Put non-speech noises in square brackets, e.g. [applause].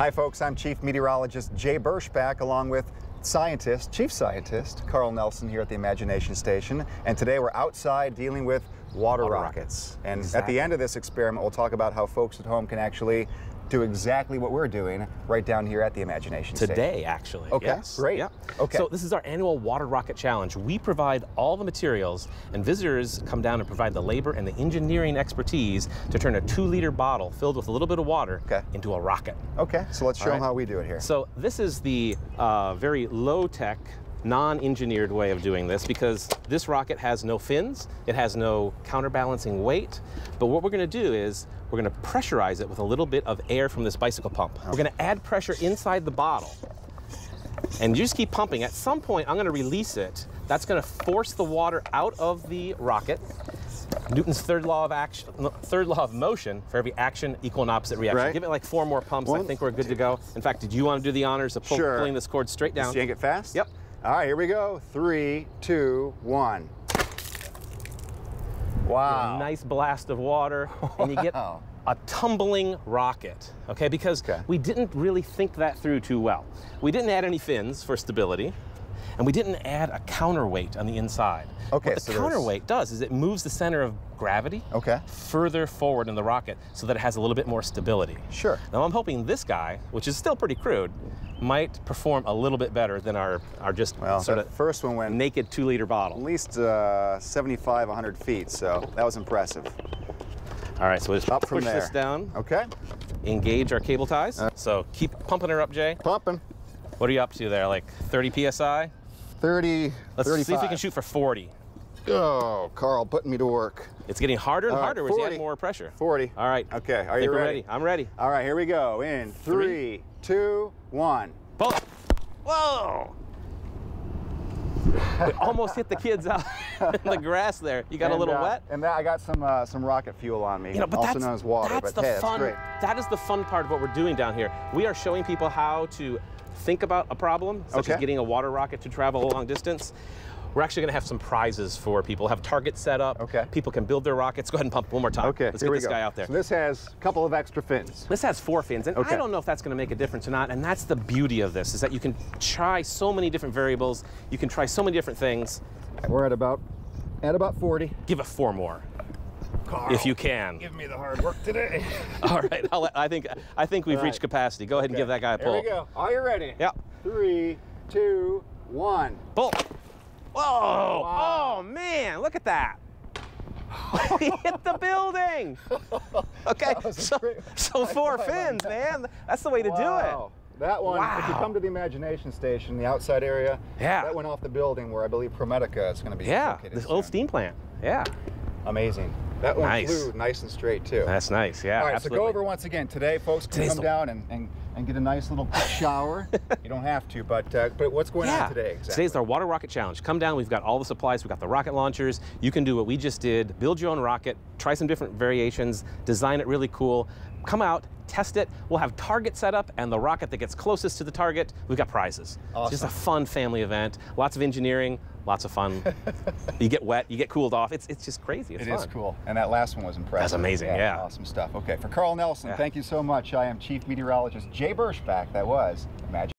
Hi, folks. I'm Chief Meteorologist Jay Berschback, along with scientist, Chief Scientist Carl Nelson here at the Imagination Station. And today we're outside dealing with water, Water rockets. rockets. And at the end of this experiment, we'll talk about how folks at home can actually do exactly what we're doing right down here at the Imagination Station. Today, actually. Okay, yes. great. Okay. So this is our annual Water Rocket Challenge. We provide all the materials, and visitors come down and provide the labor and the engineering expertise to turn a two-liter bottle filled with a little bit of water Okay. into a rocket. Okay, so let's show All them how we do it here. So this is the uh, very low-tech, non-engineered way of doing this because this rocket has no fins, it has no counterbalancing weight. But what we're going to do is we're going to pressurize it with a little bit of air from this bicycle pump. We're going to add pressure inside the bottle. And you just keep pumping. At some point, I'm going to release it. That's going to force the water out of the rocket. Newton's third law of action, third law of motion: for every action, equal and opposite reaction. Right. Give it like four more pumps. I think we're good to go. In fact, did you want to do the honors of pull, Sure. pulling this cord straight down? Yank it fast? Yep. All right, here we go. Three, two, one. Wow. a nice blast of water, and you get [laughs] a tumbling rocket. Okay, because Okay. we didn't really think that through too well. We didn't add any fins for stability, and we didn't add a counterweight on the inside. Okay, what the so counterweight does is it moves the center of gravity Okay. further forward in the rocket so that it has a little bit more stability. Sure. Now I'm hoping this guy, which is still pretty crude, might perform a little bit better than our, our just Well, sort of first one went naked two liter bottle. at least uh, 75, 100 feet, so that was impressive. All right, so we'll just Up from push there. this down. Okay, engage our cable ties. so keep pumping her up, Jay. pumping. What are you up to there? Like 30 psi? 30, Let's 35. see if we can shoot for 40. Oh, Carl, putting me to work. It's getting harder and All right, harder as you 40. add more pressure. 40. All right. Okay, are you we're ready? I'm ready. All right, here we go. In three, two, one. Boom. Whoa! we almost hit the kids out [laughs] in the [laughs] grass there. You got a little uh, wet? And that, I got some uh, some rocket fuel on me, You know, but also that's, known as water. that's but the hey, that's fun. great. That is the fun part of what we're doing down here. We are showing people how to think about a problem, such as getting a water rocket to travel a long distance. We're actually going to have some prizes for people. Have targets set up. Okay. People can build their rockets. Go ahead and pump one more time. Okay, Let's get this go. guy out there. So this has a couple of extra fins. This has four fins, and Okay. I don't know if that's going to make a difference or not. And that's the beauty of this: is that you can try so many different variables. You can try so many different things. We're at about at about 40. Give it four more, if you can. Give me the hard work today. [laughs] All right. I'll I think I think we've All reached capacity. Go ahead and give that guy a Here There we go. Are you ready? Yep. Three, two, one. Pull. Whoa! Wow. Oh man, look at that. [laughs] we hit the building. [laughs] Okay, That was a so, so [laughs] four fins, man. That's the way to Wow. Do it. That one, if you come to the Imagination Station, the outside area, Yeah. that went off the building where I believe Promedica is going to be. Yeah, this soon. old steam plant. Yeah, Amazing. That one Nice. flew nice and straight too. that's nice. Yeah, All right, absolutely. so go over once again. Today, folks can Today's come down and, and, and get a nice little [laughs] shower. you don't have to, but uh, but what's going yeah. on today exactly? Today's our water rocket challenge. Come down. We've got all the supplies. We've got the rocket launchers. You can do what we just did. Build your own rocket. Try some different variations. Design it really cool. Come out. Test it. We'll have target set up, and the rocket that gets closest to the target, we've got prizes. It's just a fun family event. Lots of engineering. Lots of fun. you get wet. You get cooled off. It's it's just crazy. It's It is cool, and that last one was impressive. That's amazing, yeah. Awesome stuff. Okay, for Carl Nelson, Yeah. thank you so much. I am Chief Meteorologist Jay Berschback. That was Imagine.